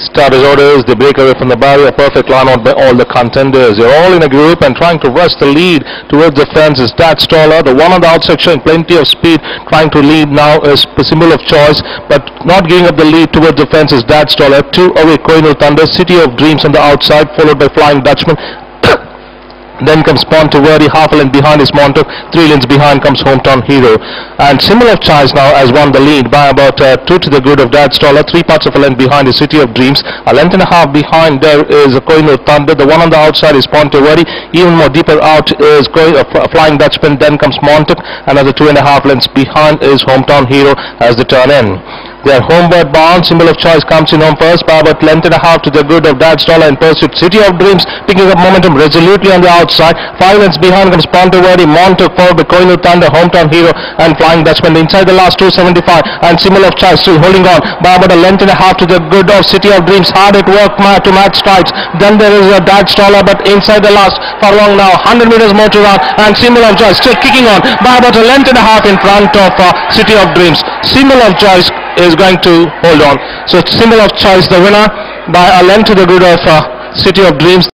Starters orders, they break away from the barrier, perfect line out by all the contenders. They're all in a group and trying to rush the lead towards the fence is Dad Stoller. The one on the outside showing plenty of speed, trying to lead now is symbol of choice, but not giving up the lead towards the fence is Dad Stoller. Two away, Koinur Thunder, City of Dreams on the outside, followed by Flying Dutchman. Then comes Ponteverdi, half a length behind is Montauk, three lengths behind comes Hometown Hero. And of Choice now has won the lead by about uh, two to the good of Dad Stoller, three parts of a length behind is City of Dreams. A length and a half behind there is Koinur Thunder, the one on the outside is Ponteverdi, even more deeper out is Koi- uh, Flying Dutchman, then comes Montauk, another two and a half lengths behind is Hometown Hero as they turn in. They are homeward bound. Symbol of choice comes in home first by about length and a half to the good of Dad Stoller in pursuit. City of Dreams picking up momentum resolutely on the outside. Five lengths behind comes Ponteverdi, Montauk followed by Koinur Thunder, Hometown Hero and Flying Dutchman inside the last 275 and Symbol of choice still holding on by about a length and a half to the good of City of Dreams. Hard at work to match strides. Then there is a Dad Stoller but inside the last furlong now 100 meters more to run and Symbol of choice still kicking on by about a length and a half in front of uh, City of Dreams. Symbol of choice is going to hold on. So symbol of choice, the winner by a length to the good of uh, City of Dreams.